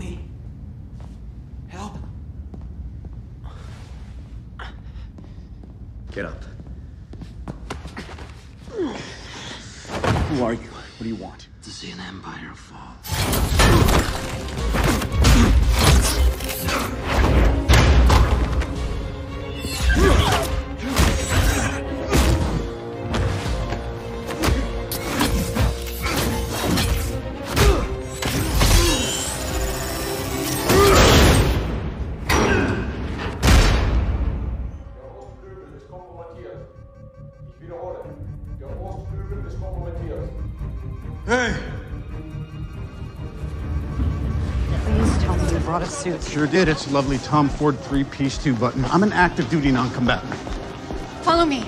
me. Help. Get up. Who are you? What do you want? To see an empire fall. Hey! Please tell me you brought a suit. Sure did. It's a lovely Tom Ford three-piece two button. I'm an active duty non-combatant. Follow me.